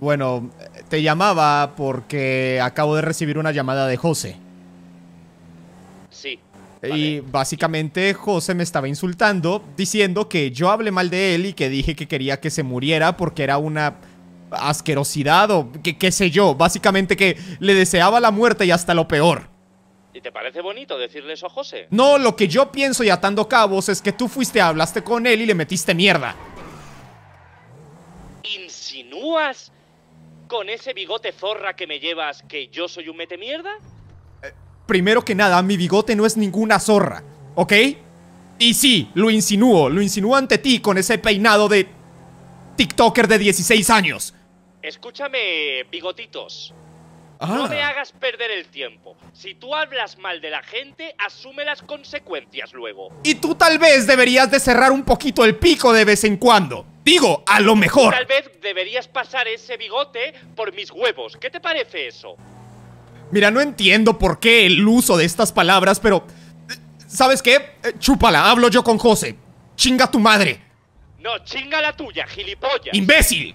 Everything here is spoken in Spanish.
Bueno, te llamaba porque acabo de recibir una llamada de José. Sí. Y básicamente José me estaba insultando, diciendo que yo hablé mal de él y que dije que quería que se muriera porque era una asquerosidad o que qué sé yo. Básicamente que le deseaba la muerte y hasta lo peor. ¿Y te parece bonito decirle eso a José? No, lo que yo pienso y atando cabos es que tú fuiste, hablaste con él y le metiste mierda. ¿Insinúas con ese bigote zorra que me llevas que yo soy un mete mierda? Primero que nada, mi bigote no es ninguna zorra, ¿ok? Y sí, lo insinúo, lo insinúo ante ti con ese peinado de TikToker de 16 años. Escúchame, bigotitos. Ah. No me hagas perder el tiempo. Si tú hablas mal de la gente, asume las consecuencias luego. Y tú tal vez deberías de cerrar un poquito el pico de vez en cuando. Digo, a lo mejor. Tal vez deberías pasar ese bigote por mis huevos. ¿Qué te parece eso? Mira, no entiendo por qué el uso de estas palabras, pero... eh, ¿Sabes qué? Eh, Chúpala, hablo yo con José. Chinga tu madre. No, chinga la tuya, gilipollas. ¡Imbécil!